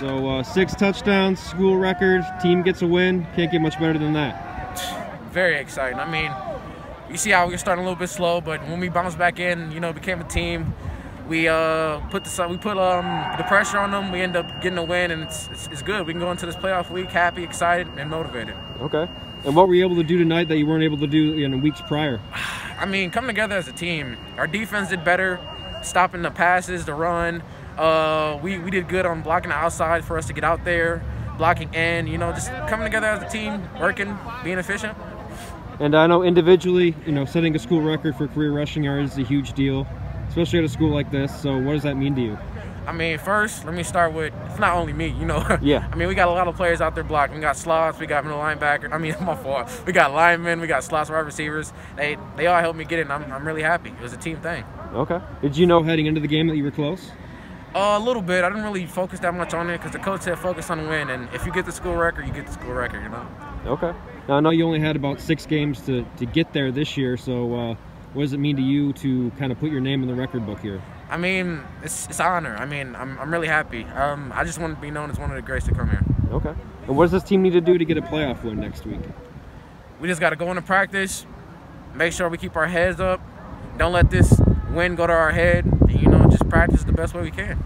So uh, six touchdowns, school record, team gets a win. Can't get much better than that. Very exciting. I mean, you see how we are starting a little bit slow, but when we bounce back in, you know, became a team. We uh, put the we put um, the pressure on them. We end up getting a win, and it's, it's, it's good. We can go into this playoff week happy, excited, and motivated. Okay. And what were you able to do tonight that you weren't able to do in weeks prior? I mean, come together as a team. Our defense did better, stopping the passes, the run. Uh, we, we did good on blocking the outside for us to get out there, blocking in, you know, just coming together as a team, working, being efficient. And I know individually, you know, setting a school record for career rushing yards is a huge deal, especially at a school like this. So what does that mean to you? I mean, first, let me start with, it's not only me, you know. Yeah. I mean, we got a lot of players out there blocking. We got slots, we got middle linebacker. I mean, my fault. We got linemen, we got slots, wide receivers. They they all helped me get it, and I'm, I'm really happy. It was a team thing. Okay. Did you know heading into the game that you were close? Uh, a little bit. I didn't really focus that much on it because the coach said focus on the win, and if you get the school record, you get the school record, you know. Okay. Now I know you only had about six games to, to get there this year, so uh, what does it mean to you to kind of put your name in the record book here? I mean, it's it's an honor. I mean, I'm, I'm really happy. Um, I just want to be known as one of the greats to come here. Okay. And what does this team need to do to get a playoff win next week? We just got to go into practice, make sure we keep our heads up, don't let this win go to our head, and you know, just practice the best way we can.